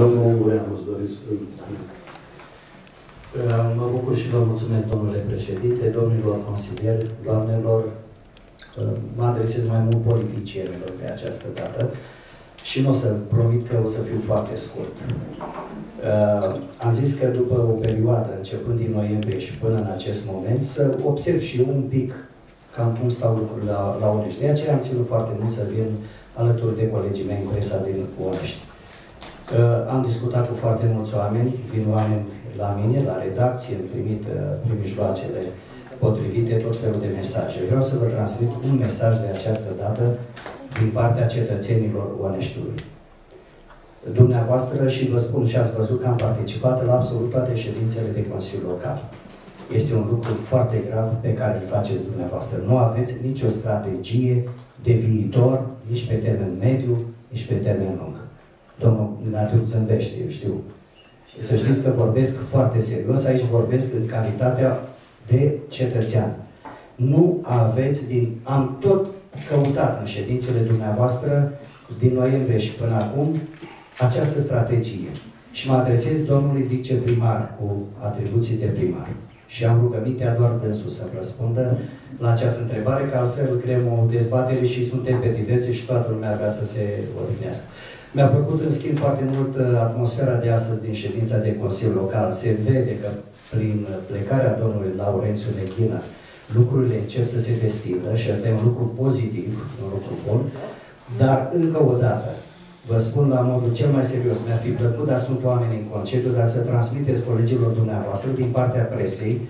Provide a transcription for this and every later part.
Domnul Ungureanu, îți doriți să Mă bucur și vă mulțumesc, domnule președinte, domnilor consilieri, doamnelor. Mă adresez mai mult politicienilor pe această dată și nu o să promit că o să fiu foarte scurt. Am zis că după o perioadă, începând din noiembrie și până în acest moment, să observ și eu un pic cam cum stau lucrurile la, la Onești. De aceea am ținut foarte mult să vin alături de colegii mei în presa din Onești. Am discutat cu foarte mulți oameni, vin oameni la mine, la redacție, îmi trimit uh, prin mijloacele potrivite tot felul de mesaje. Vreau să vă transmit un mesaj de această dată din partea cetățenilor Oneștiului. Dumneavoastră și vă spun și ați văzut că am participat la absolut toate ședințele de Consiliu Local. Este un lucru foarte grav pe care îl faceți dumneavoastră. Nu aveți nicio strategie de viitor, nici pe termen mediu, nici pe termen lung. Domnul Natiu zâmbește, eu știu. Și să știți că vorbesc foarte serios, aici vorbesc în calitatea de cetățean. Nu aveți din... Am tot căutat în ședințele dumneavoastră din noiembrie și până acum această strategie. Și mă adresez domnului viceprimar cu atribuții de primar. Și am rugămintea doar dânsul să răspundă la această întrebare, că altfel creăm o dezbatere și suntem pe diverse și toată lumea vrea să se odihnească. Mi-a plăcut, în schimb, foarte mult uh, atmosfera de astăzi din ședința de Consiliu Local. Se vede că prin plecarea domnului Laurențiu Neghina, lucrurile încep să se destindă și asta e un lucru pozitiv, un lucru bun, dar încă o dată, vă spun la modul cel mai serios, mi-ar fi plăcut, dar sunt oameni în concediu, dar să transmiteți colegilor dumneavoastră din partea presei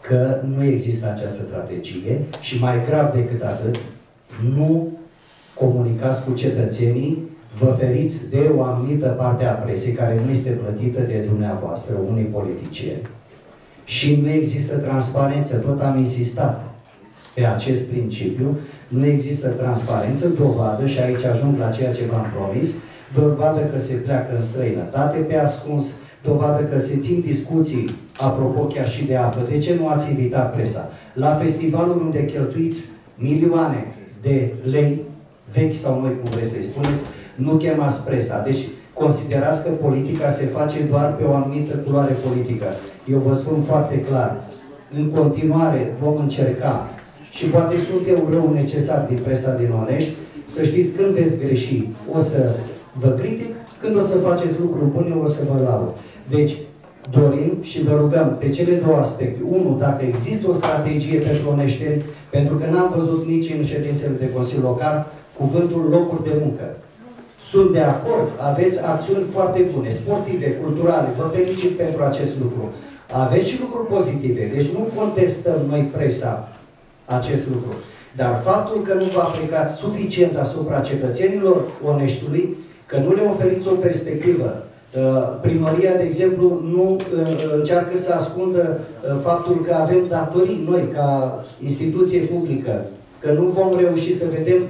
că nu există această strategie și mai grav decât atât, nu comunicați cu cetățenii vă feriți de o anumită parte a presei care nu este plătită de dumneavoastră, unii politicieni. Și nu există transparență, tot am insistat pe acest principiu, nu există transparență, dovadă, și aici ajung la ceea ce v-am promis, dovadă că se pleacă în străinătate pe ascuns, dovadă că se țin discuții, apropo chiar și de apă. De ce nu ați invitat presa? La festivalul unde cheltuiți milioane de lei, vechi sau noi, cum vreți să-i spuneți, nu chemați presa. Deci considerați că politica se face doar pe o anumită culoare politică. Eu vă spun foarte clar, în continuare vom încerca și poate sunt eu rău necesar din presa din Onești, să știți când veți greși, o să vă critic, când o să faceți lucruri bune, o să vă laud. Deci, dorim și vă rugăm pe cele două aspecte. Unu, dacă există o strategie pentru oneșteni, pentru că n-am văzut nici în ședințele de Consiliu Local cuvântul locuri de muncă. Sunt de acord, aveți acțiuni foarte bune, sportive, culturale, vă felicit pentru acest lucru. Aveți și lucruri pozitive, deci nu contestăm noi presa acest lucru. Dar faptul că nu vă aplicați suficient asupra cetățenilor oneștului, că nu le oferiți o perspectivă, uh, Primăria, de exemplu, nu uh, încearcă să ascundă uh, faptul că avem datorii noi, ca instituție publică, că nu vom reuși să vedem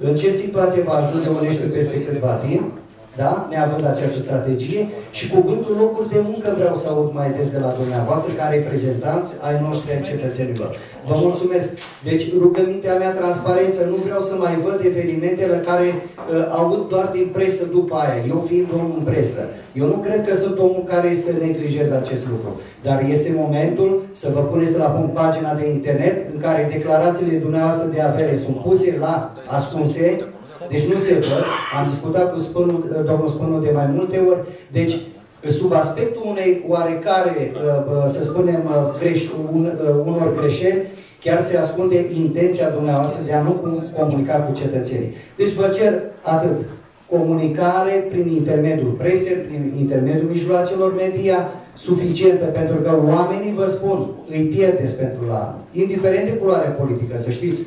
în ce situație va ajunge Onești peste câtva timp, da? neavând această strategie și cuvântul locuri de muncă vreau să aud mai des de la dumneavoastră ca reprezentanți ai noștri ai cetățenilor. Vă mulțumesc. Deci rugămintea mea, transparență, nu vreau să mai văd evenimentele care uh, aud doar din presă după aia, eu fiind om în presă. Eu nu cred că sunt omul care să neglijeze acest lucru. Dar este momentul să vă puneți la punct pagina de internet în care declarațiile dumneavoastră de avere sunt puse la ascunse, deci nu se văd. Am discutat cu spânul, domnul Spânul de mai multe ori. Deci sub aspectul unei oarecare, uh, uh, să spunem, uh, greș, un, unor greșeli, chiar se ascunde intenția dumneavoastră de a nu comunica cu cetățenii. Deci vă cer atât comunicare prin intermediul presei, prin intermediul mijloacelor media, suficientă, pentru că oamenii, vă spun, îi pierdeți pentru la indiferent de culoare politică, să știți,